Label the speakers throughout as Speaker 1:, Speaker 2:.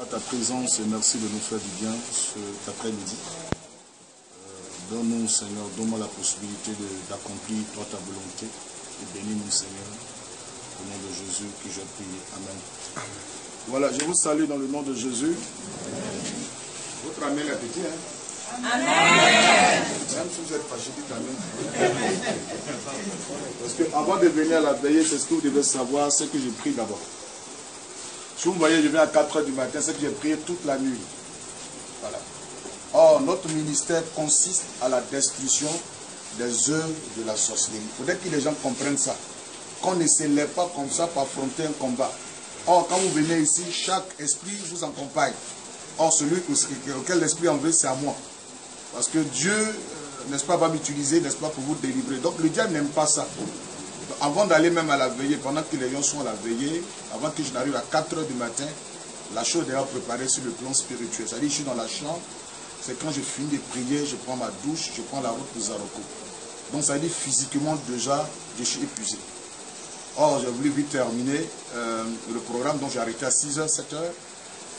Speaker 1: À ta présence et merci de nous faire du bien cet après-midi. Euh, Donne-nous, Seigneur, donne-moi la possibilité d'accomplir toi ta volonté et bénis-nous, Seigneur, au nom de Jésus que j'ai prié. Amen. Voilà, je vous salue dans le nom de Jésus. Votre amen est petit, hein? Même si vous êtes fâché, dites Amen. Parce que avant de venir à la veillée, c'est ce que vous devez savoir, c'est que je prie d'abord. Si vous me voyez, je viens à 4 heures du matin, c'est que j'ai prié toute la nuit. Voilà. Or, notre ministère consiste à la destruction des œuvres de la sorcellerie. Il faudrait que les gens comprennent ça. Qu'on ne se lève pas comme ça pour affronter un combat. Or, quand vous venez ici, chaque esprit vous accompagne. Or, celui auquel l'esprit en veut, c'est à moi. Parce que Dieu, euh, n'est-ce pas, va m'utiliser, n'est-ce pas, pour vous délivrer. Donc, le diable n'aime pas ça. Avant d'aller même à la veillée, pendant que les gens sont à la veillée, avant que je n'arrive à 4 heures du matin, la chose est déjà préparée sur le plan spirituel. C'est-à-dire, je suis dans la chambre, c'est quand je finis de prier, je prends ma douche, je prends la route pour Zaroko. Donc, ça veut dire physiquement, déjà, je suis épuisé. Or, j'ai voulu vite terminer euh, le programme, donc j'ai arrêté à 6h, 7h.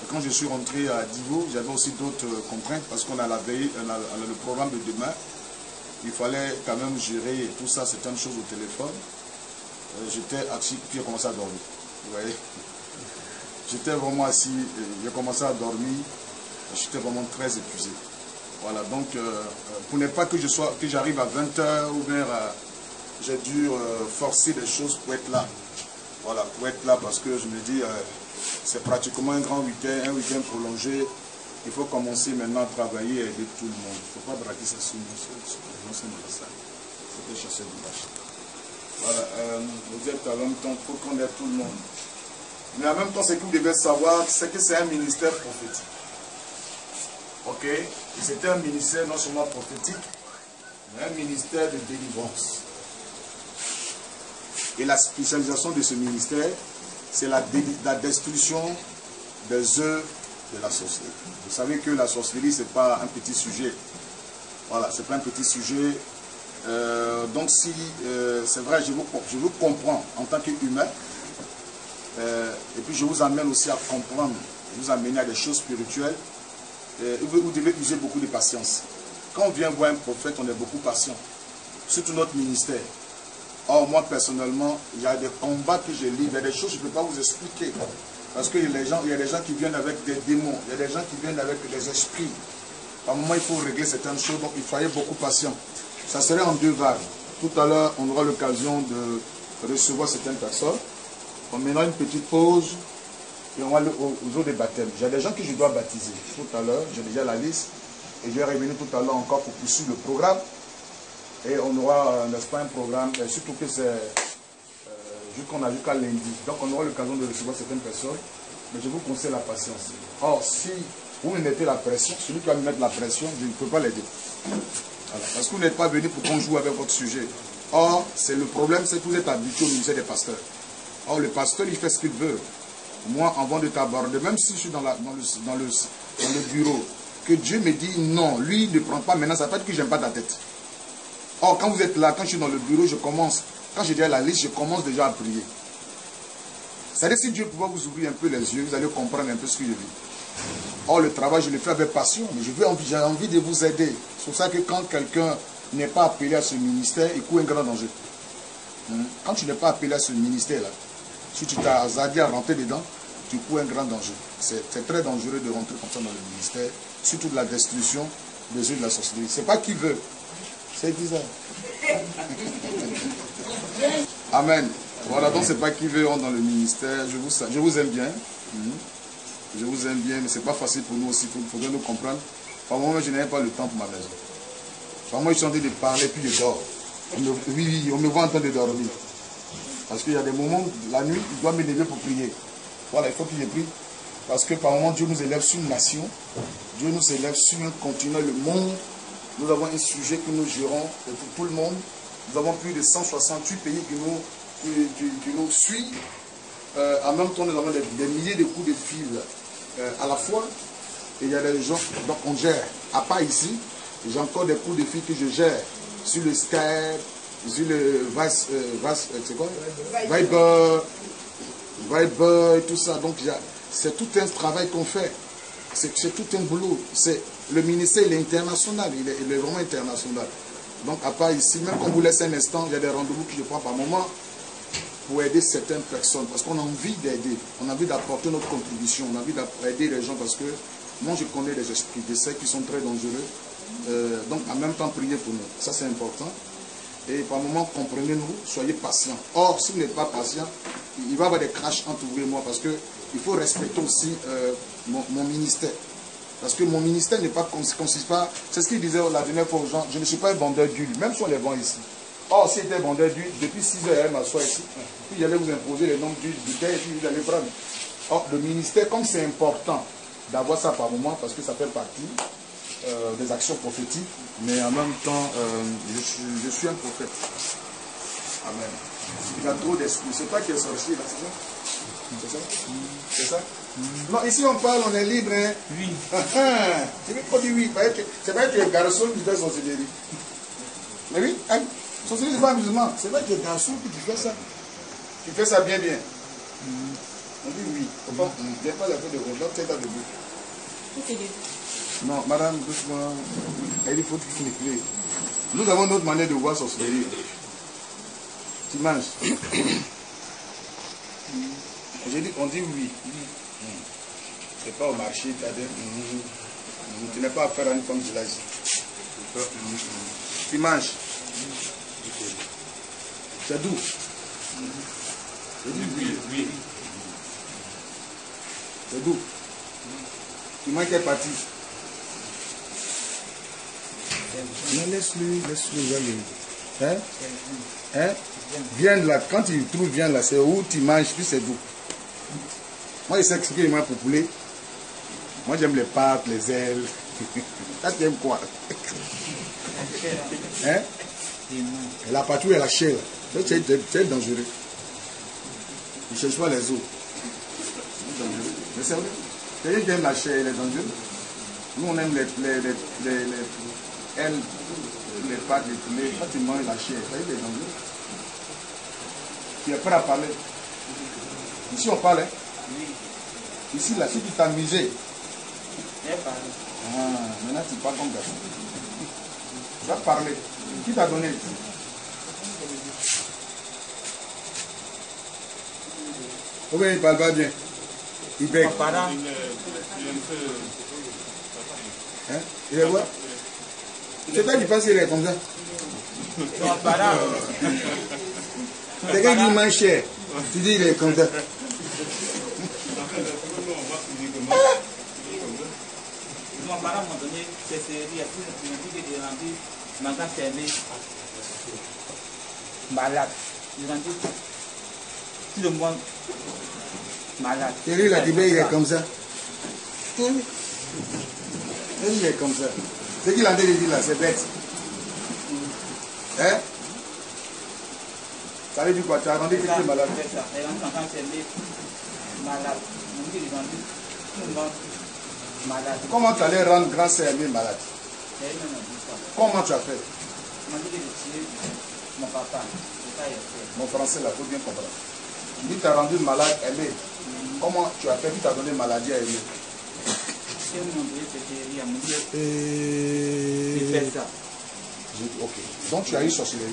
Speaker 1: Et quand je suis rentré à Divo, j'avais aussi d'autres euh, contraintes parce qu'on a la veille, on a le programme de demain. Il fallait quand même gérer tout ça, certaines choses au téléphone. Euh, J'étais assis, puis j'ai commencé à dormir. Vous voyez? J'étais vraiment assis, j'ai commencé à dormir. J'étais vraiment très épuisé. Voilà, donc euh, euh, pour ne pas que je sois, que j'arrive à 20h ou bien à- j'ai dû euh, forcer des choses pour être là. Voilà, pour être là parce que je me dis, euh, c'est pratiquement un grand week-end, un week-end prolongé. Il faut commencer maintenant à travailler et aider tout le monde. Il ne faut pas braquer ça sur nous, sur- sur les gens sont dans Voilà, euh, vous êtes en même temps, qu'on aide tout le monde. Mais en même temps, ce que vous devez savoir, c'est que c'est un ministère prophétique. Ok? C'est un ministère non seulement prophétique, mais un ministère de délivrance. Et la spécialisation de ce ministère, c'est la, la destruction des œuvres de la sorcellerie. Vous savez que la sorcellerie, ce n'est pas un petit sujet. Voilà, c'est pas un petit sujet. Euh, donc si, euh, c'est vrai, je vous, je vous comprends en tant qu'humain, euh, et puis je vous amène aussi à comprendre, vous amener à des choses spirituelles, euh, vous, devez user beaucoup de patience. Quand on vient voir un prophète, on est beaucoup patient, surtout notre ministère. Or, moi, personnellement, il y a des combats que je lis, il y a des choses que je ne peux pas vous expliquer. Parce qu'il y, a des gens- il y a des gens qui viennent avec des démons, il y a des gens qui viennent avec des esprits. Par moment, il faut régler certaines choses, donc il fallait beaucoup patient. Ça serait en deux vagues. Tout à l'heure, on aura l'occasion de recevoir certaines personnes. On mènera une petite pause et on va aller aux, aux eaux des baptêmes. J'ai des gens que je dois baptiser. Tout à l'heure, j'ai déjà la liste. Et je vais revenir tout à l'heure encore pour poursuivre le programme. Et on aura, euh, n'est-ce pas, un programme, et surtout que c'est euh, jusqu'on a jusqu'à lundi. Donc on aura l'occasion de recevoir certaines personnes. Mais je vous conseille la patience. Or, si vous me mettez la pression, celui qui va me mettre la pression, je ne peux pas l'aider. Parce que vous n'êtes pas venu pour qu'on joue avec votre sujet. Or, c'est le problème, c'est que vous êtes habitué au ministère des pasteurs. Or, le pasteur, il fait ce qu'il veut. Moi, avant de t'aborder, même si je suis dans, le, dans, le, dans le bureau, que Dieu me dit non, lui ne prend pas maintenant, ça veut pas dire que j'aime pas ta tête. Or, quand vous êtes là, quand je suis dans le bureau, je commence, quand j'ai déjà la liste, je commence déjà à prier. C'est-à-dire, si Dieu pouvait vous ouvrir un peu les yeux, vous allez comprendre un peu ce que je vis. Or, le travail, je le fais avec passion, mais je veux envie- j'ai envie de vous aider. C'est pour ça que quand quelqu'un n'est pas appelé à ce ministère, il court un grand danger. Hein? Quand tu n'es pas appelé à ce ministère-là, si tu t'as hasardé à rentrer dedans, tu cours un grand danger. C'est très dangereux de rentrer comme ça dans le ministère, surtout de la destruction des yeux de la sorcellerie. C'est pas qui veut, c'est bizarre. Amen. Voilà, donc c'est pas qui veut dans le ministère. Je vous, je vous aime bien. Mhm. Je vous aime bien, mais c'est pas facile pour nous aussi. Il faudrait nous comprendre. Par moment, je n'avais pas le temps pour ma maison. Par moment, je suis en train de parler, puis je dors. Oui, oui, on me voit en train de dormir. Parce qu'il y a des moments, la nuit, il doit me lever pour prier. Voilà, il faut que je prie. Parce que par moment, Dieu nous élève sur une nation. Dieu nous élève sur un continent, le monde. Nous avons un sujet que nous gérons pour tout le monde. Nous avons plus de 168 pays qui nous, qui nous suivent. Euh, en même temps, nous avons des, des milliers de coups de fil euh, à la fois. Il y a des gens, donc on gère. À part ici, j'ai encore des coups de fil que je gère sur le Skype, sur le Vice, euh, Vice, euh, quoi? Viber, Viber tout ça. Donc c'est tout un travail qu'on fait. C'est tout un boulot. C'est le ministère, il est international, il est, il est vraiment international. Donc, à part ici, même quand vous laisse un instant, il y a des rendez-vous que je prends par moment pour aider certaines personnes. Parce qu'on a envie d'aider, on a envie d'apporter notre contribution, on a envie d'aider les gens parce que moi, je connais les esprits, je sais qu'ils sont très dangereux. Euh, donc, en même temps, priez pour nous. Ça, c'est important. Et par moment, comprenez-nous, soyez patients. Or, si vous n'êtes pas patient, il va y avoir des crashs entre vous et moi parce que il faut respecter aussi euh, mon, mon ministère. Parce que mon ministère n'est pas consiste pas. C'est ce qu'il disait la dernière fois aux gens. Je ne suis pas un vendeur d'huile, même si on les vend ici. Or, si était vendeur d'huile, depuis 6 heures, elle m'assoit ici. Puis j'allais vous imposer les noms d'huile, bouteille, et puis vous allez prendre. Or, le ministère, comme c'est important d'avoir ça par moment, parce que ça fait partie euh, des actions prophétiques, mais en même temps, euh, je, suis, je suis un prophète. Amen. Il y a trop d'esprits. C'est toi qui es sorcier là, c'est ça? C'est ça? C'est ça? Non, ici on parle, on est libre. Hein?
Speaker 2: Oui.
Speaker 1: Tu veux pas dire oui C'est vrai que es garçon qui fait sorcellerie. Mais oui, c'est pas amusement. C'est vrai que tu es garçon que tu fais ça. Tu fais ça bien bien. On dit oui. Faut pas, on vient pas la fin de rondeur, tu es là debout. Non, madame, doucement. Elle dit faut que tu clés. Nous avons notre manière de voir sorcellerie. Tu manges. J'ai dit, on dit oui. C'est pas au marché, tu as dit, mm, tu n'es pas à faire à une femme village. Tu manges. C'est doux. C'est doux.
Speaker 2: Oui, oui.
Speaker 1: C'est doux. Tu manges quelle partie Non, laisse-lui, laisse-lui, il va le- Hein? Hein? Viande là, quand tu trouves viande là, c'est où tu manges, puis c'est doux. Moi, je sais expliquer les mains pour poulet. Moi, j'aime les pâtes, les ailes. Toi, tu aimes quoi? Hein? Et La patrouille et la chair? Es dangereux. Tu ne cherches pas les os. C'est dangereux. Mais c'est vrai. Quelqu'un qui aime la chair, il est dangereux. Nous, on aime les, les, les, les, les ailes, les poulets. Quand tu manges la chair, il est dangereux. Tu es prêt à parler Ici, on parle. hein. Ici, là, si tu t'amusais, ah, maintenant tu parles comme garçon. Tu vas parler. Qui t'a donné? Oui, il parle pas bien. Il bègue.
Speaker 3: Il est, il est.
Speaker 1: Hein? Il est quoi? C'est toi qui penses qu'il est comme ça Quelqu'un qui mange cher. Tu dis il est comme ça.
Speaker 2: Parent m'a donné ces séries, il m'a dit que j'ai rendu magasin fermé, malade. J'ai rendu tout le monde malade.
Speaker 1: Thierry là, tu il est comme ça. Thierry. Il est comme ça. Ce qu'il a dit là, c'est bête. Hein? Ça veut dire quoi? Tu as rendu que tu es malade?
Speaker 2: malade. Il dit tout le monde malade.
Speaker 1: Comment tu allais rendre grand sermi malade?
Speaker 2: Il dit ça.
Speaker 1: Comment tu as
Speaker 2: Il dit a fait.
Speaker 1: Mon français là, il faut bien comprendre. Dis que tu as rendu malade aimé. Comment tu as fait Qui t'a donné maladie à
Speaker 2: il dit que
Speaker 1: Et...
Speaker 2: ça.
Speaker 1: J'ai- Ok. Donc tu as eu sorcellerie.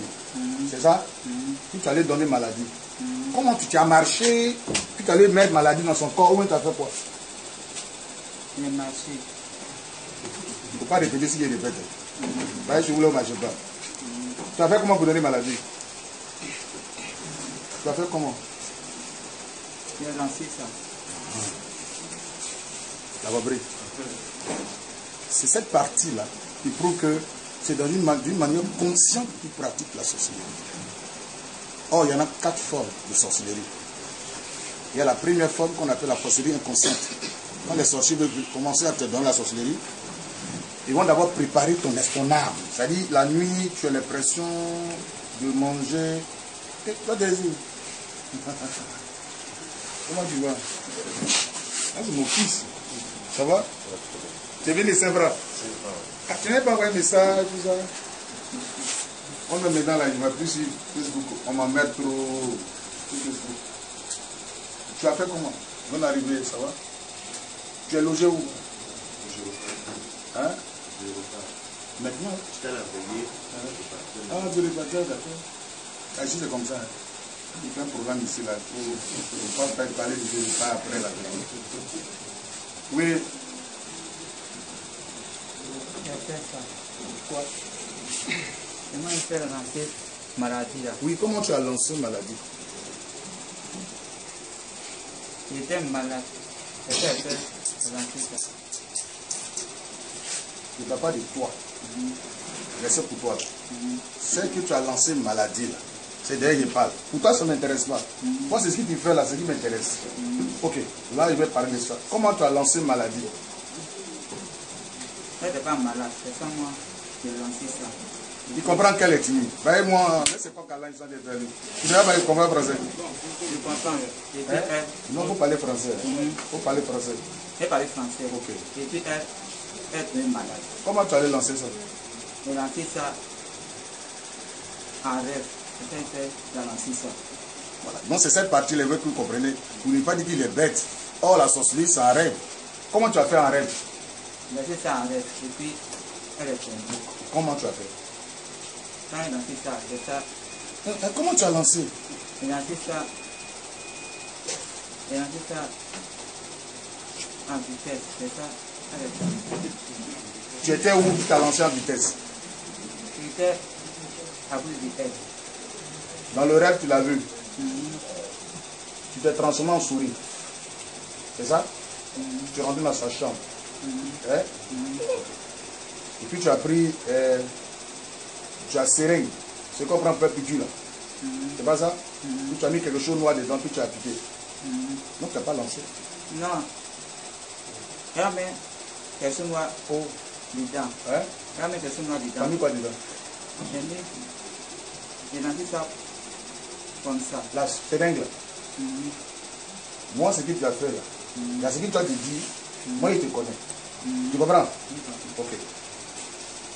Speaker 1: C'est ça? Puis tu allais donner maladie. Comment tu as marché Puis tu allais mettre maladie dans son corps? Ou bien tu as fait quoi?
Speaker 2: J'ai marché.
Speaker 1: Il ne faut pas répéter ce qu'il répète. Bah, je voulais au marché pas. Tu as fait comment pour donner maladie? Tu as fait comment? C'est cette partie-là qui prouve que c'est dans une manière consciente que tu pratiques la sorcellerie. Or, il y en a quatre formes de sorcellerie. Il y a la première forme qu'on appelle la sorcellerie inconsciente. Quand les sorciers veulent commencer à te donner la sorcellerie, ils vont d'abord préparer ton, ton âme. C'est-à-dire, la nuit, tu as l'impression de manger. Toi, désir. Comment tu vas? Ah, c'est mon fils. Ça va? Tu es venu de Saint-Bras Ah, Tu n'as pas envoyé un message, tout ça? On me met dans la, je vais plus sur Facebook. On m'a mis trop sur Facebook. Tu as fait comment? On arrivé, ça va? Tu es logé où? Hein? Maintenant? Ah, de l'équateur, d'accord. Ah, c'est comme ça. hein. Il fait un programme ici, là. Il ne faut pas parler de pas après la. Oui,
Speaker 2: fait. Pourquoi? Moi, je fais lancer maladie là?
Speaker 1: oui, comment tu as lancé maladie?
Speaker 2: J'étais malade. Fait faire lancer ça.
Speaker 1: Parle pas de toi. Mais c'est pour toi. là. C'est que tu as lancé maladie, là. C'est d'ailleurs je parle. Pour toi, ça ne m'intéresse pas. Moi, c'est ce que tu fais là, c'est ce qui m'intéresse. Ok, là, je vais parler de ça. Comment tu as lancé maladie?
Speaker 2: Je n'étais pas malade. C'est ça, moi, j'ai lancé ça.
Speaker 1: Il comprend quelle est timide. Voyez-moi, mais c'est pas ils sont des vernis. Tu ne pas comprendre français.
Speaker 2: Je comprends.
Speaker 1: Hein?
Speaker 2: elle.
Speaker 1: Non, il faut parler français. Il
Speaker 2: Mhm.
Speaker 1: faut parler français.
Speaker 2: J'ai parlé français.
Speaker 1: Ok.
Speaker 2: Et puis elle, elle est malade.
Speaker 1: Comment tu allais lancer ça?
Speaker 2: J'ai lancé ça en rêve. Fait.
Speaker 1: Voilà. Donc c'est cette partie-là que vous comprenez. Vous ne pas dire qu'il est bête. Or, la sorcellerie, c'est un rêve. Comment tu as fait un rêve?
Speaker 2: J'ai lancé ça en rêve. Et puis elle est tombée.
Speaker 1: Comment tu as fait?
Speaker 2: Quand j'ai lancé ça, j'ai ça.
Speaker 1: Hein, hein, Comment tu as lancé?
Speaker 2: J'ai lancé ça. J'ai lancé ça en vitesse. C'est ça. Elle est tombée.
Speaker 1: Tu étais où Tu as lancé en vitesse?
Speaker 2: J'étais à bout de vitesse.
Speaker 1: Dans le rêve, tu l'as vu. Tu t'es transformé en souris. C'est ça? Tu es rentré dans sa chambre. Hein? Et puis tu as pris. euh, tu as seringue. C'est qu'on prend un peu piqûre là. C'est pas ça? Puis tu as mis quelque chose noir dedans, puis tu as piqué.
Speaker 2: Mhm.
Speaker 1: Donc tu n'as pas lancé.
Speaker 2: Non. Elle met quelque chose noir au dedans.
Speaker 1: Hein?
Speaker 2: Quelque chose noir
Speaker 1: Tu as
Speaker 2: dedans.
Speaker 1: mis quoi dedans?
Speaker 2: J'ai mis. J'ai lancé ça comme ça.
Speaker 1: La seringue là.
Speaker 2: Mhm.
Speaker 1: Moi, ce que tu as fait là, ce que tu as dit, moi, il te connaît. Tu comprends? Ok.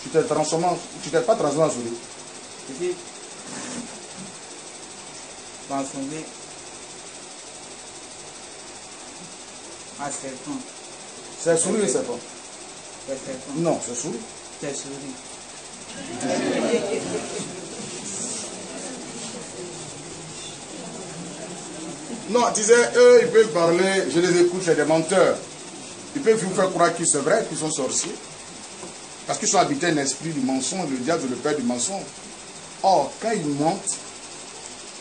Speaker 1: Tu t'es transformé, tu t'es pas transformé en souris.
Speaker 2: Puis, transformé en serpent.
Speaker 1: C'est souris ou c'est pas?
Speaker 2: C'est serpent.
Speaker 1: Non, c'est souris.
Speaker 2: C'est souris.
Speaker 1: Non, tu sais, eux, ils peuvent parler, je les écoute, c'est des menteurs. Ils peuvent vous faire croire qu'ils sont vrais, qu'ils sont sorciers. Parce qu'ils sont habités un esprit du mensonge, le diable le père du mensonge. Or, quand ils mentent,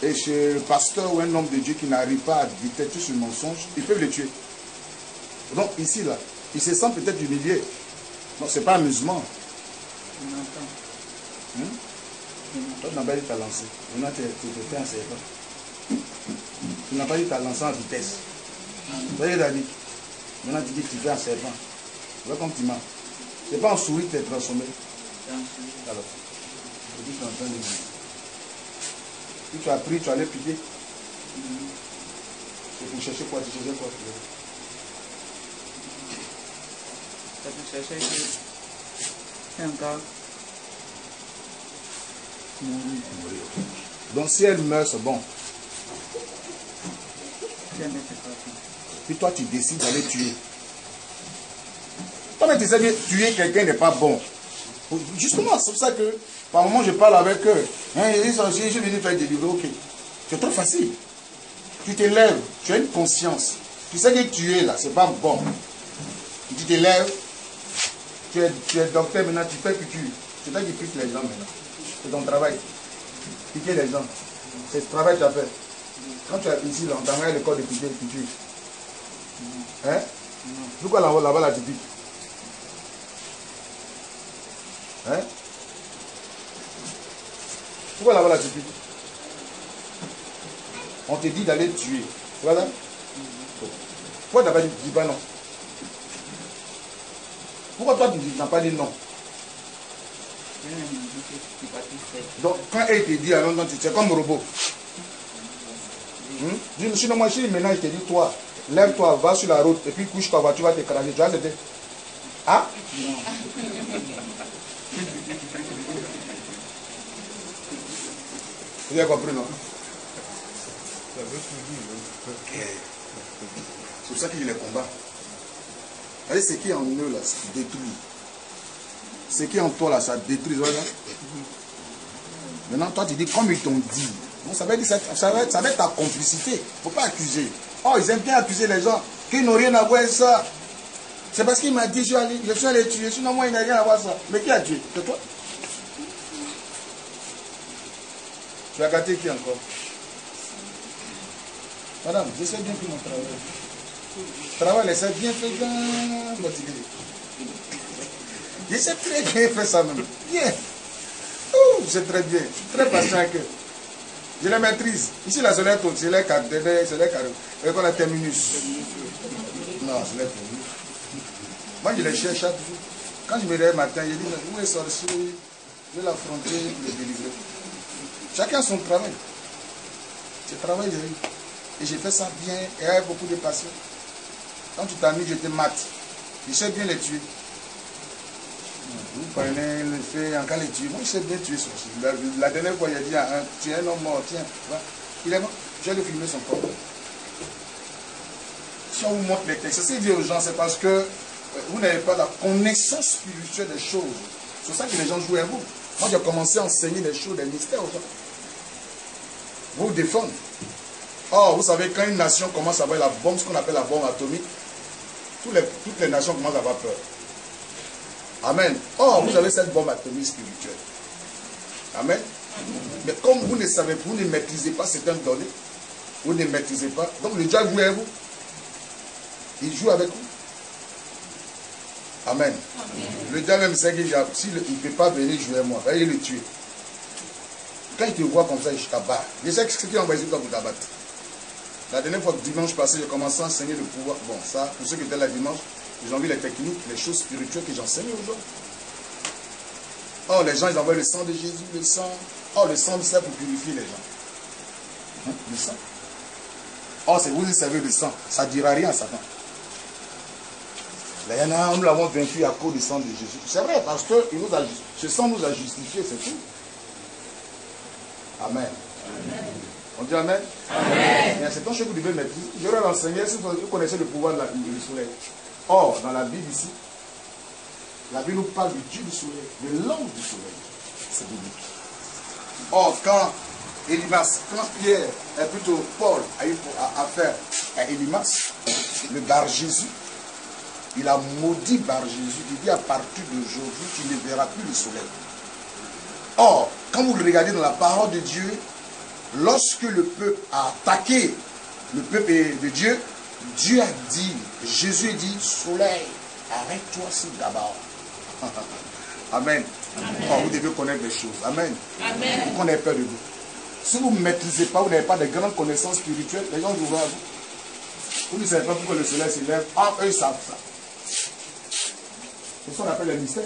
Speaker 1: et chez le pasteur ou un homme de Dieu qui n'arrive pas à détecter ce mensonge, ils peuvent le tuer. Donc, ici, là, ils se sentent peut-être humiliés. Donc, ce n'est pas amusement.
Speaker 2: On entend.
Speaker 1: Hein? Toi, tu n'as pas dit lancé. Maintenant, tu. Tu n'as pas dit que tu as lancé en vitesse. Tu vois ce tu dit Maintenant, tu dis que tu fais un serpent. Tu vois comme tu mens. Ce n'est pas en souris que tu es transformé. Alors, tu tu es en train de dire. Puis tu as pris, tu allais piquer. C'est pour chercher quoi? Tu cherchais quoi?
Speaker 2: Que c'est un gars.
Speaker 1: Donc, si elle meurt, c'est bon.
Speaker 2: C'est un mec qui est parti.
Speaker 1: Puis toi, tu décides d'aller tuer. Toi-même, tu sais que tuer quelqu'un n'est pas bon. Justement, c'est pour ça que, par moment, je parle avec eux. Hein, ils sont je suis venu faire des livres, ok. C'est trop facile. Tu te lèves, tu as une conscience. Tu sais que tuer, là, c'est pas bon. Tu te lèves, tu es, tu es docteur maintenant, tu fais piqûre. C'est toi qui piques les gens maintenant. C'est ton travail. Piquer les gens. C'est ce travail que tu as fait. Quand tu es ici, on t'envoie le corps de piquer, piqûre. Hein? Pourquoi là-bas, là-bas, là, tu piques Hein? Pourquoi là, tu piques On te dit d'aller tuer. Voilà. Pourquoi tu n'as pas dit, pas non? Pourquoi toi, tu n'as pas dit non? Donc, quand elle te dit, alors, tu es comme robot. Hmm? Dis, sinon, moi, si maintenant, je te dis, toi, lève-toi, va sur la route, et puis couche-toi, va, tu vas t'écraser. Tu vas te dire, ah? Vous avez compris, non? C'est pour ça qu'il les combat. Allez, ce qui est en eux, là, ça détruit. Ce qui est en toi, là, ça détruit. Voilà. Maintenant, toi, tu dis, comme ils t'ont dit. Ça, va être, ça, être ta complicité. Il ne faut pas accuser. Oh, ils aiment bien accuser les gens qui n'ont rien à voir avec ça. C'est parce qu'il m'a dit, je suis, allé, je suis allé tuer. Sinon, moi, il n'a rien à voir avec ça. Mais qui a tué? C'est toi Tu as gâté qui encore? Madame, je sais bien que mon travail. Travail, c'est bien fait, bien motivé. Je sais très bien faire ça même. Bien. C'est très bien. Très patient que. Je les maîtrise. Ici, la soleil tombe, c'est les carrés, c'est les carrés. Et qu'on a terminus. Non, c'est les terminus. Moi, je les cherche chaque jour. Quand je me réveille le matin, je dis, où est sorcier Je vais l'affronter, le délivrer? Chacun son travail. Je travaille, eu. Et j'ai fait ça bien et avec beaucoup de passion. Quand tu t'amuses, je te mate. Je sais bien les tuer. Vous prenez le fait, en cas les tuer. Moi, je sais bien tuer sorcier. La, la dernière fois, il a dit à un, tu es un homme mort, tiens. va. Il est mort. Je vais filmer son corps. Si on vous montre les textes, c'est dire aux gens, c'est parce que euh, vous n'avez pas la connaissance spirituelle des choses. C'est ça que les gens jouent à vous. Moi, j'ai commencé à enseigner des choses, des mystères aux gens. Vous défendre. Or, vous savez, quand une nation commence à avoir la bombe, ce qu'on appelle la bombe atomique, les- toutes les nations commencent à avoir peur. Amen. Or, vous avez cette bombe atomique spirituelle. Amen. Mais comme vous ne savez, vous ne maîtrisez pas certaines données, vous ne maîtrisez pas, donc le diable joue avec vous. Il joue avec vous. Amen. Le diable même sait qu'il s'il ne peut pas venir jouer avec moi, il le tuer. Quand il te voit comme ça, il t'abat. Je sais que ce qu'il a envoyé, c'est pour t'abattre. La dernière fois, dimanche passé, j'ai commencé à enseigner le pouvoir. Bon, ça, pour ceux qui étaient là dimanche, ils ont vu les techniques, les choses spirituelles que j'enseigne aux gens. Oh, les gens, ils envoient le sang de Jésus, le sang. Oh, le sang, c'est pour purifier les gens. Hein, Le sang. Oh, c'est vous qui savez le sang. Ça ne dira rien à Satan. Là, il y en a, nous l'avons vaincu à cause du sang de Jésus. C'est vrai, parce que il nous a, ce sang nous a justifiés, c'est tout. Amen. On dit Amen? Il y a choses que vous devez maîtriser. J'aurais enseigné si vous connaissez le pouvoir de la- du soleil. Or, dans la Bible ici, la Bible nous parle du Dieu du soleil, de l'ange du soleil. C'est biblique. Or, quand Elimas, quand Pierre, et plutôt Paul, a eu pour- à, à faire à Elimas, le bar Jésus, il a maudit bar Jésus. Il dit à partir d'aujourd'hui, tu ne verras plus le soleil. Or, quand vous regardez dans la parole de Dieu, lorsque le peuple a attaqué le peuple de Dieu, Dieu a dit, Jésus a dit, soleil, arrête-toi ici d'abord. Amen. Oh, vous devez connaître les choses. Amen.
Speaker 4: Amen.
Speaker 1: Qu'on ait peur de vous. Si vous ne maîtrisez pas, vous n'avez pas de grandes connaissances spirituelles, les gens vous voient à vous. Vous ne savez pas pourquoi le soleil se lève. Ah, eux, ils savent ça. C'est ce qu'on appelle le mystère.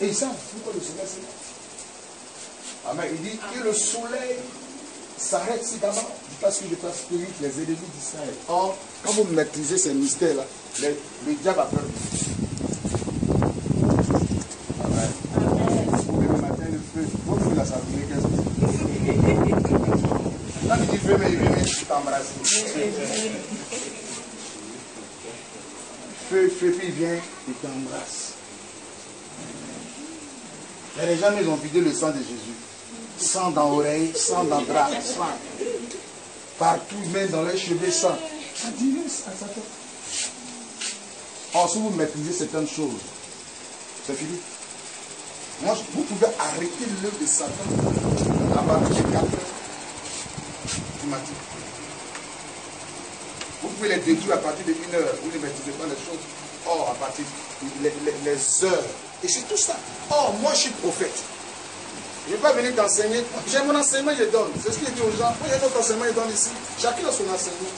Speaker 1: Et ils savent pourquoi le soleil se lève. Amen. Il dit que le soleil s'arrête si d'abord parce que je passe spirit les ennemis d'Israël. Or, quand vous maîtrisez ces mystères-là, le, le diable a peur de vous. Amen. Vous le matin, le feu, votre feu là, ça brûle, qu'est-ce que c'est? Quand tu dis feu, mais il vient, il t'embrasse. Feu, feu, puis il vient, il t'embrasse. Les gens, ils ont vidé le sang de Jésus. Sang dans l'oreille, sang dans le bras, sang. Partout, même dans les cheveux, sang. Ça dit ça, ça. Or, si vous maîtrisez certaines choses, c'est fini. Moi, vous pouvez arrêter l'œuvre de Satan à partir de 4 heures. Vous pouvez les détruire à partir de 1 heure. Vous ne maîtrisez pas les choses. Or, à partir des heures. Et c'est tout ça. Or, moi, je suis prophète. Je ne vais pas venir t'enseigner. J'ai mon enseignement, je donne. C'est ce que je dis aux gens. Moi, j'ai notre enseignement, je donne ici. Chacun a son enseignement.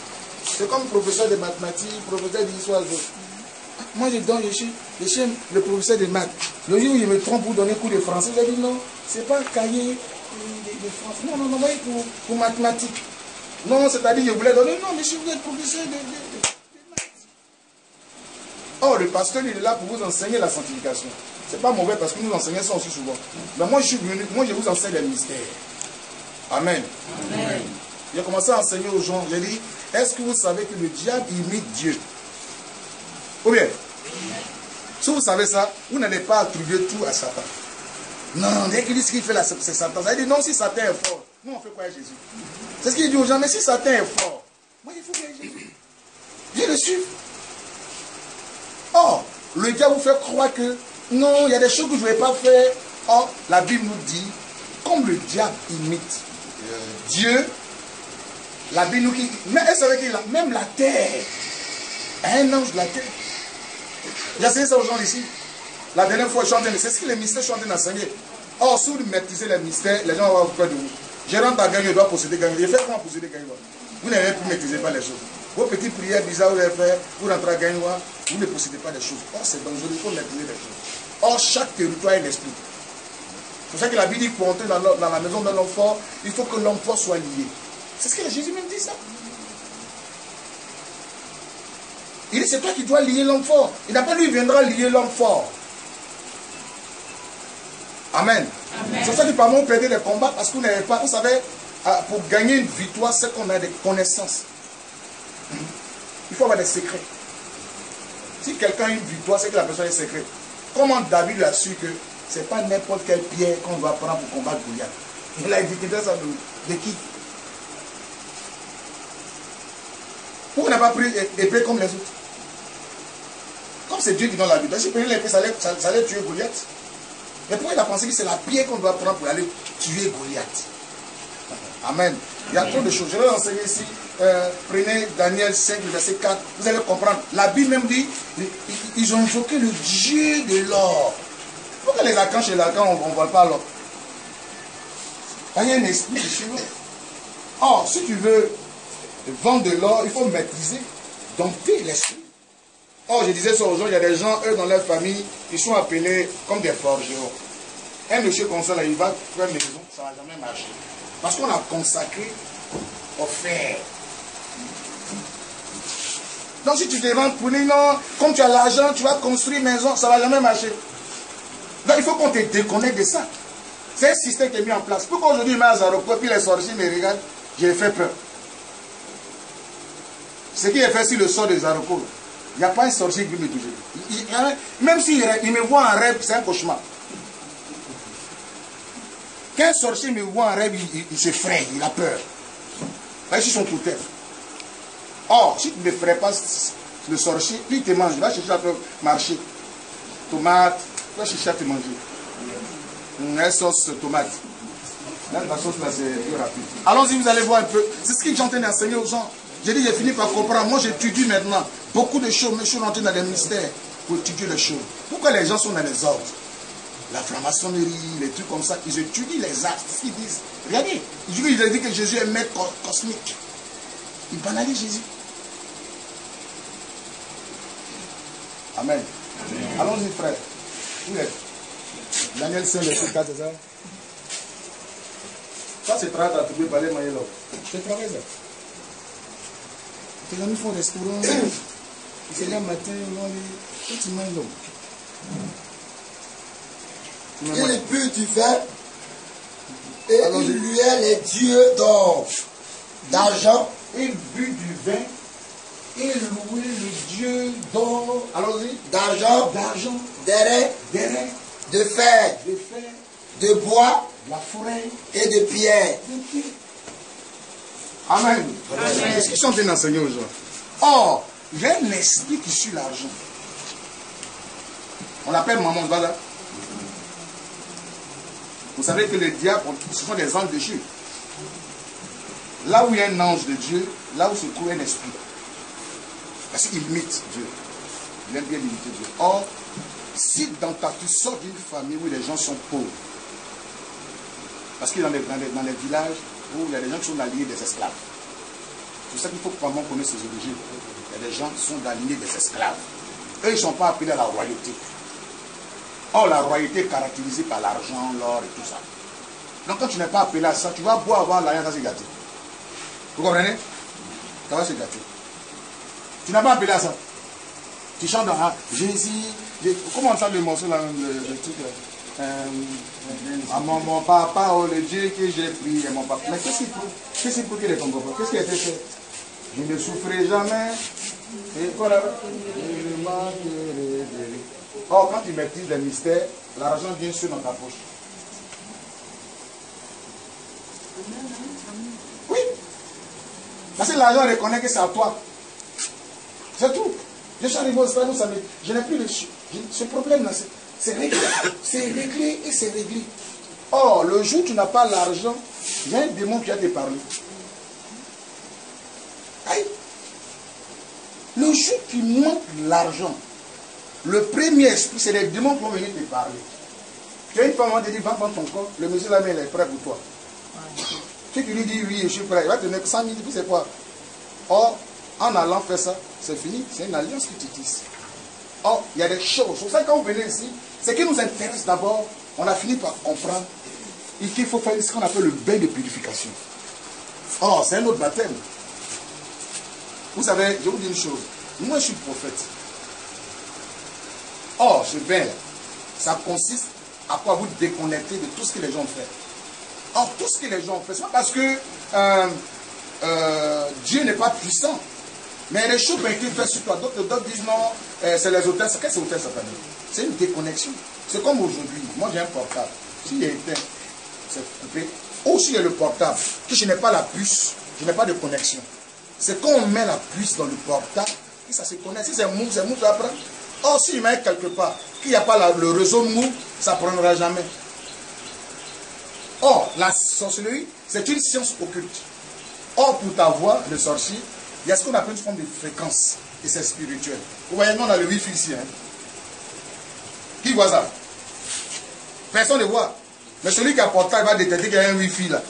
Speaker 1: C'est comme professeur de mathématiques, professeur d'histoire. Moi, je donne, je suis, je suis le professeur de maths. Le jour où il me trompe pour donner cours de français, je dis non, c'est pas un cahier de, français. Non, non, non, voyez, pour, pour mathématiques. Non, c'est-à-dire, je voulais donner, non, mais je voulais être professeur de, de, de- maths. Or, le pasteur, il est là pour vous enseigner la sanctification. C'est pas mauvais parce que nous enseignons ça aussi souvent. Mais moi, je suis venu, moi, je vous enseigne les mystères. Amen. J'ai commencé à enseigner aux gens. J'ai dit, est-ce que vous savez que le diable imite Dieu? Ou bien Si vous savez ça, vous n'allez pas attribuer tout à Satan. Non, dès qu'il dit ce qu'il fait là, c'est Satan. Ça dire non, si Satan est fort, nous on fait quoi à Jésus? C'est ce qu'il dit aux gens, mais si Satan est fort, moi il faut que Jésus. Viens le. Or, le diable vous fait croire que non, il y a des choses que je ne vais pas faire. Or, la Bible nous dit, comme le diable imite euh, Dieu, la Bible nous dit, mais elle savait qu'il a même la terre, un ange de la terre. J'ai enseigné ça aux gens ici. La dernière fois, je suis en train de- c'est ce que les mystères sont en train d'enseigner. Or, si vous maîtrisez les mystères, les gens vont avoir peur de vous. Gérant ta gagne, doit posséder gagne. Il fait comment posséder gagne Vous n'avez plus maîtrisé pas les choses. Vos petites prières bizarres, vous allez faire, vous rentrez à gagne, vous ne possédez pas les choses. Or, c'est dangereux, il faut maîtriser les choses. Or, chaque territoire a un esprit. C'est pour ça que la Bible dit que pour entrer dans, la maison d'un homme fort, il faut que l'homme fort soit lié. C'est ce que Jésus même dit ça. Il dit, c'est toi qui dois lier l'homme fort. Il n'a pas lui, il viendra lier l'homme fort. Amen. C'est pour ça que parfois on perdait des combats parce qu'on n'avait pas, vous savez, ah, pour gagner une victoire, c'est qu'on a des connaissances. Il faut avoir des secrets. Si quelqu'un a une victoire, c'est que la personne est secrète. Comment David a su que ce n'est pas n'importe quelle pierre qu'on doit prendre pour combattre Goliath? Il a évité ça de, qui? Pourquoi on n'a pas pris épée comme les autres? Comme c'est Dieu qui donne la victoire, si prenait l'épée, ça allait, ça, ça allait tuer Goliath. Mais pourquoi il a pensé que c'est la pierre qu'on doit prendre pour aller tuer Goliath? Amen. Il y a trop de choses. Je vais l'enseigner ici. Euh, prenez Daniel 5, le verset 4. Vous allez comprendre. La Bible même dit ils, ils ont invoqué le Dieu de l'or. Pourquoi les archanges et l'archange, on ne voit pas l'or? Il y a un esprit dessus. Or, si tu veux vendre de l'or, il faut maîtriser, dompter l'esprit. Or, je disais ça aux gens, il y a des gens, eux, dans leur famille, qui sont appelés comme des forgerons. Un monsieur comme ça, là, il va faire une maison, ça ne va jamais marcher. Parce qu'on a consacré au fer. Donc, si tu te rends pour dire non, comme tu as l'argent, tu vas construire une maison, ça ne va jamais marcher. Donc, il faut qu'on te déconnecte de ça. C'est un système qui est mis en place. Pourquoi aujourd'hui, à Zaroko, puis les sorciers me regardent, j'ai fait peur. Ce qui est fait sur le sort de Zaroko, il n'y a pas un sorcier qui me toucher. Il- il- même s'il me voit en rêve, c'est un cauchemar. Quand un sorcier me voit en rêve, il, il, il s'effraie, il a peur. Là, ils sont tout. Or, si tu ne ferais pas le sorcier, il te mange, il va chercher à te marcher. Tomate, il va chercher à te manger. Une sauce tomate. La sauce là, c'est plus rapide. Allons-y, vous allez voir un peu. C'est ce que j'ai en train d'enseigner aux gens. J'ai dit, j'ai fini par comprendre. Moi, j'étudie maintenant beaucoup de choses, mais je suis rentré dans les mystères pour étudier les choses. Pourquoi les gens sont dans les ordres? La franc-maçonnerie, les trucs comme ça, ils étudient les actes, ce qu'ils disent. Regardez, ils disent que Jésus est maître co- cosmique. Ils banalisent Jésus. Amen. Allons-y, frère. Où est Daniel 5, verset 4, c'est ça? Ça, c'est travail attribué par les moyens là. C'est travail ça. Tes amis font des restaurants. Ils se lèvent le matin, ils vont aller. Tu manges manges
Speaker 4: Il
Speaker 1: l'eau.
Speaker 4: but du vin et il luait les dieux d'or, d'argent,
Speaker 1: Il but du vin et louait le Dieu d'or. Allons-y.
Speaker 4: d'argent,
Speaker 1: D'argent,
Speaker 4: d'airain, de fer,
Speaker 1: de fer,
Speaker 4: de bois
Speaker 1: de la forêt,
Speaker 4: et de pierre.
Speaker 1: de pied. Amen. Qu'est-ce qu'ils sont en train d'enseigner aux gens Or, il y a un esprit qui suit l'argent. On l'appelle maman Bada. Vous savez que les diables, ce sont des anges de Dieu. Là où il y a un ange de Dieu, là où se trouve un esprit. Parce qu'il imite Dieu. Il aime bien imiter Dieu. Or, si dans ta, tu sors d'une famille où les gens sont pauvres, parce que dans les, dans les- dans les villages où il y a des gens qui sont alignés des esclaves. C'est pour ça qu'il faut vraiment connaître ses origines. Il y a des gens qui sont alignés des esclaves. Eux, ils ne sont pas appelés à la royauté. Or, la royauté est caractérisée par l'argent, l'or et tout ça. Donc, quand tu n'es pas appelé à ça, tu vas beau avoir l'argent, ça. Vous comprenez Ça va se gâter. Tu n'as pas appelé à ça. Tu chantes dans ah, Jésus. Jésus. Comment chante le morceau là, le, le truc là Euh, à mon, papa, oh le Dieu que j'ai prié, mon papa. Mais qu'est-ce qu'il faut Qu'est-ce qu'il faut qu'il ton papa? Qu'est-ce qui a été fait? Je ne souffrirai jamais. Et quoi là Je ne manquerai de rien. Or, quand tu maîtrises les mystères, l'argent vient sur dans ta poche. Parce que l'argent reconnaît que c'est à toi. C'est tout. Je suis arrivé au stade où ça me... Je n'ai plus de... Ce problème-là, c'est- réglé. C'est réglé et c'est réglé. Or, le jour où tu n'as pas l'argent, il y a un démon qui a te parlé. Aïe. Le jour où tu manques l'argent, le premier esprit, c'est les démons qui vont venir te parler. Tu as une femme, on te dit, va prendre ton corps, le monsieur là, il est prêt pour toi. Si tu lui dis oui, je suis prêt, il va te mettre 100 000, puis c'est quoi Or, en allant faire ça, c'est fini, c'est une alliance que tu tisses. Or, il y a des choses. Pour ça quand vous venez ici, ce qui nous intéresse d'abord, on a fini par comprendre qu'il faut faire ce qu'on appelle le bain de purification. Or, c'est un autre baptême. Vous savez, je vous dis une chose. Moi, je suis prophète. Or, ce bain, ça consiste à quoi vous déconnecter de tout ce que les gens ont fait. Or, tout ce que les gens ont fait, c'est parce que euh, euh, Dieu n'est pas puissant. Mais les choses été faites sur toi. D'autres disent non, euh, c'est les hôtels. Qu'est-ce que c'est hôtel satanique C'est une déconnexion. C'est comme aujourd'hui. Moi, j'ai un portable. S'il est éteint, c'est coupé. Ou s'il y a le portable, que je n'ai pas la puce, je n'ai pas de connexion. C'est quand on met la puce dans le portable, que ça se connecte. Si c'est mou, c'est mou, ça prend. Or, s'il met quelque part, qu'il n'y a pas le réseau mou, ça ne prendra jamais. Or, la sorcellerie, c'est une science occulte. Or, pour ta voix de sorcier, il y a ce qu'on appelle une forme de fréquence. Et c'est spirituel. Vous voyez, nous, on a le wifi ici. Hein. Qui voit ça? Personne ne voit. Mais celui qui a portable va détecter qu'il y a un wifi là.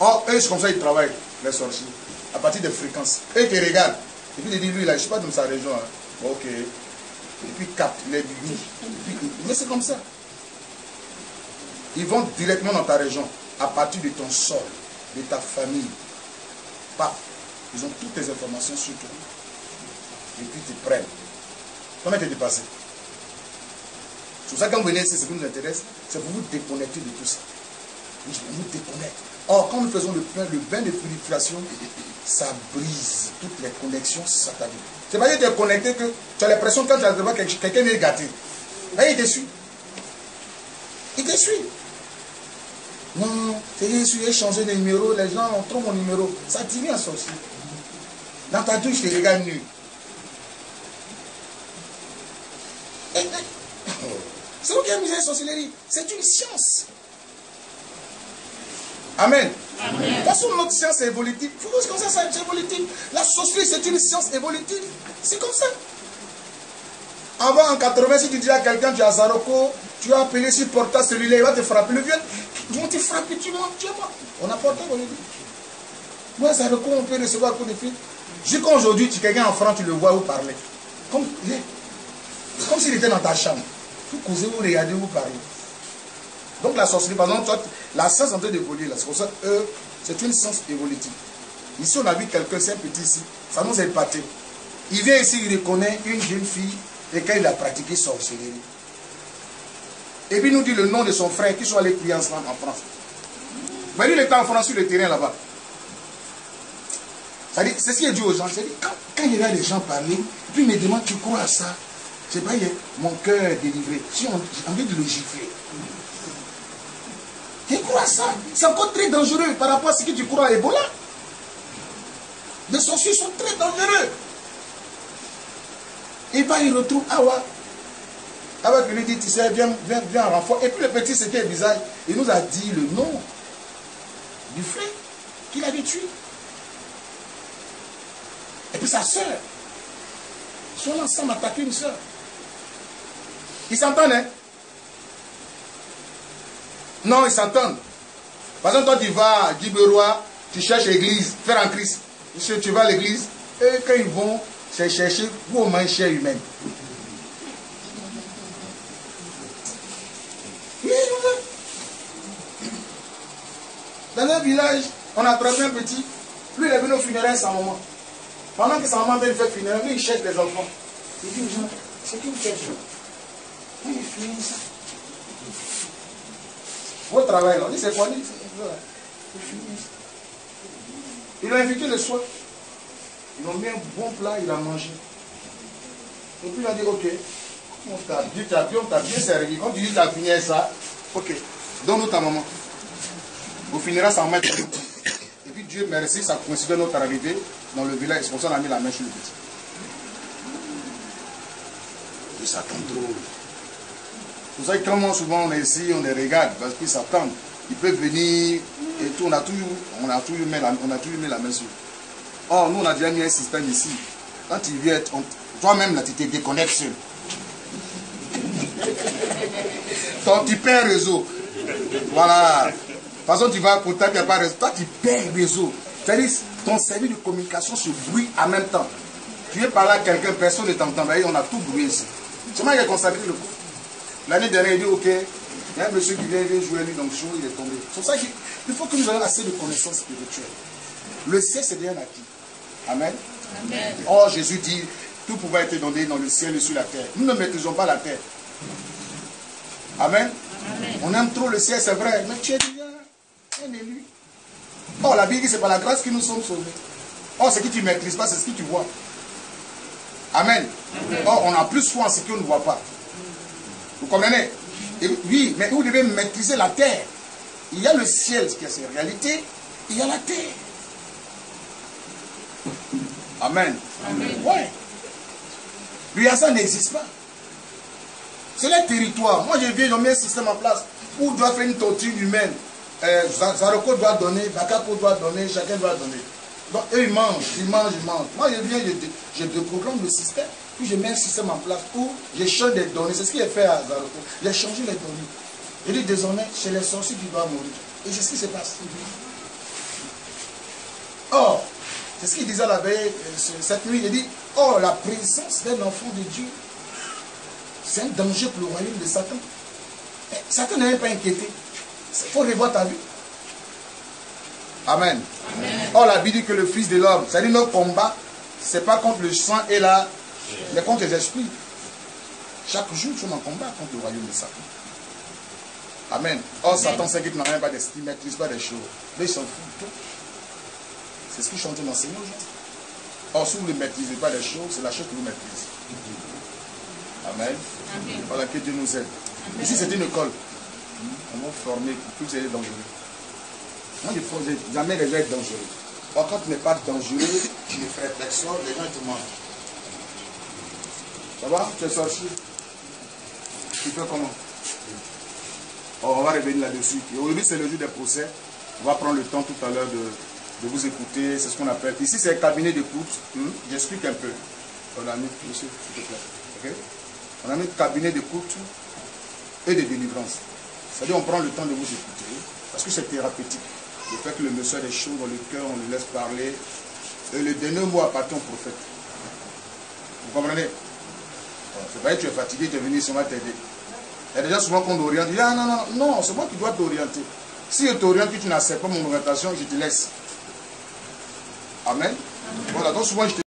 Speaker 1: Or, eux, c'est comme ça ils travaillent, les sorciers. À partir des fréquences. Eux qui regardent. Et puis ils disent, lui, là, je ne suis pas dans sa région. hein. Ok. Et puis ils captent les puis, Mais c'est comme ça. Ils vont directement dans ta région. À partir de ton sol, de ta famille. Paf. Ils ont toutes tes informations sur toi. Et puis ils te prennent. Comment t'es dépassé? C'est pour ça que quand vous venez ici, ce qui nous intéresse, c'est pour vous déconnecter de tout ça. On vous déconnecte. Or, quand nous faisons le bain, le bain de purification, ça brise toutes les connexions sataniques. C'est pas que tu es connecté que tu as l'impression que quand tu as quelqu'un, quelqu'un est gâté. Et il te suit. Il te suit. Non, c'est que j'ai changé de numéro, les gens ont trop mon numéro. Ça un sorcier. Dans ta douche, tu regardes nu. Et- et- C'est vous qui avez mis la sorcellerie. C'est une science. Amen. De toute façon, notre science est évolutive. Que C'est comme ça, ça, c'est évolutif. La sorcellerie, c'est une science évolutive. C'est comme ça. Avant, en 80, si tu dis à quelqu'un, tu à Zaroko, tu as appelé sur portable celui-là, il va te frapper. Le vieux, ils vont te frapper, tu montes, tu es mort. On a porté, on dit. Moi, à Zaroko, on peut recevoir coup de fil. Jusqu'à aujourd'hui, tu quelqu'un en France, tu le vois vous parler. Comme, est- comme s'il était dans ta chambre. Vous causez, vous regardez, vous parlez. Donc la sorcellerie, par exemple, toi, la science est en train d'évoluer. C'est pour ça eux, c'est une science évolutive. Ici, on a vu quelqu'un, c'est un petit ici, ça nous a épaté. Il vient ici, il reconnaît une jeune fille et quand il a pratiqué sorcellerie. Et puis il nous dit le nom de son frère qui sont allés prier ensemble en France. Mais lui, il était en France sur le terrain là-bas. C'est ce qu'il dit aux gens. C'est-à-dire, quand, quand il y a des gens parler, puis il me demande, tu crois à ça? C'est pas, est- mon cœur est délivré. J'ai envie de le gifler. Tu crois à ça? C'est encore très dangereux par rapport à ce que tu crois à Ebola. Les sorciers sont très dangereux. Et bien, il retrouve Awa. Awa qui lui dit, tu sais, viens, viens, viens en renfort. Et puis le petit, c'était bizarre. Il nous a dit le nom du frère qu'il avait tué. Et puis sa soeur. Ils sont ensemble attaquer une soeur. Ils s'entendent, hein? Non, ils s'entendent. Par exemple, toi, tu vas à Guiberois, tu cherches l'église, faire en Christ. Tu vas à l'église, et quand ils vont, c'est chercher mange chair humaine. Oui, oui. Dans village, on a attrapé un petit. Lui, il est venu au funéraire sans maman. Pendant que sa maman vient faire funéraire, lui, il cherche les enfants. Il dit aux gens, c'est qui vous cherche Oui, il finit ça. Votre travail, là, on dit c'est quoi. Il finit invité le soir. Ils ont mis un bon plat, il a mangé. Et puis il a dit, ok, On t'a bien, on t'a bien servi. Quand tu dis t'as fini ça, ok, donne-nous ta maman. Vous finirez sans mettre. Et puis Dieu merci, ça coïncide notre arrivée dans le village. C'est pour ça qu'on a mis la main sur le petit. Et ça tombe trop. C'est pour ça que souvent on est ici, on les regarde, parce qu'ils s'attendent. Ils peuvent venir et tout, on a toujours, on a toujours mis la, on a toujours mis la main sur. Oh, nous on a déjà mis un système ici. Quand tu viens, on- toi-même là, tu te déconnectes seul. Ton, tu perds réseau. Voilà. Toute façon, tu vas pour toi, il n'y a pas réseau. Toi, tu perds réseau. C'est-à-dire, ton service de communication se bruit en même temps. Tu es par là, quelqu'un, personne ne t'entend. On a tout brouillé ici. Seulement, il a constaté le coup. L'année dernière, il dit, OK, il y a un monsieur qui vient, jouer lui dans le show, il est tombé. C'est pour ça qu'il faut que nous ayons assez de connaissances spirituelles. Le ciel, c'est bien acquis. Amen. Oh, Jésus dit, tout pouvoir être donné dans le ciel et sur la terre. Nous ne maîtrisons pas la terre. Amen. On aime trop le ciel, c'est vrai, mais tu es déjà un élu. Oh, la Bible dit, c'est par la grâce que nous sommes sauvés. Oh, ce que tu ne maîtrises pas, c'est ce que tu vois. Amen. Oh, on a plus foi en ce qu'on ne voit pas. Vous comprenez? Et Oui, mais vous devez maîtriser la terre. Il y a le ciel, qui est sa réalité, il y a la terre. Amen. Ouais. L'UASA n'existe pas. C'est le territoire. Moi, je viens, ont mis un système en place où on doit faire une torture humaine. Euh, Zaroko doit donner, Bakako doit donner, chacun doit donner. Donc, eux, ils mangent, ils mangent, ils mangent. Moi, je viens, je, je déprogramme le système, puis je mets un système en place où j'échange des données. C'est ce qu'il a fait à Zaroko. A changé les données. Il dit désormais, c'est les sorciers qui doivent mourir. Et c'est ce qui se passe. Or, c'est ce qu'il disait la veille, euh, ce- cette nuit. Il dit, oh, la présence d'un enfant de Dieu, c'est un danger pour le royaume de Satan. Eh, Satan n'est pas inquiété. Il faut revoir ta vie. Amen. Or, la Bible dit que le Fils de l'homme, c'est-à-dire notre combat, ce n'est pas contre le sang et la, mais contre les esprits. Chaque jour, nous sommes en combat contre le royaume de Satan. Amen. Or, Satan sait qu'il n'a rien pas d'esprit, il ne maîtrise pas des choses. Mais il s'en fout de tout. C'est ce qu'il chantait dans Seigneur. Or, si vous ne maîtrisez pas les choses, c'est la chose que vous maîtrisez. Amen. Voilà que Dieu nous aide. Ici, c'est une école. On va former pour que vous ayez dangereux. Moi, je ne jamais les gens être dangereux. Or, quand tu n'es pas dangereux, tu ne fais personne, les gens te mangent. Ça va Tu es sorcier Tu fais comment On va revenir là-dessus. Aujourd'hui, c'est le jour des procès. On va prendre le temps tout à l'heure de, de vous écouter. C'est ce qu'on appelle. Ici, c'est un cabinet d'écoute. Hmm? J'explique un peu. On a mis, monsieur, s'il te plaît. Ok? On a mis cabinet d'écoute et de délivrance. C'est-à-dire, on prend le temps de vous écouter parce que c'est thérapeutique. Le fait que le monsieur a des choses dans le cœur, on le laisse parler. Et le dernier mot appartient au prophète. Vous comprenez? C'est pas que tu es fatigué, tu es venu on va t'aider. Il y a déjà souvent qu'on oriente. Il dit, ah non, non, non, c'est moi qui dois t'orienter. Si je t'oriente, que tu n'acceptes pas mon orientation, je te laisse. Amen. Voilà, donc souvent je te